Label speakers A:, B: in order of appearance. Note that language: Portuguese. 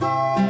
A: Música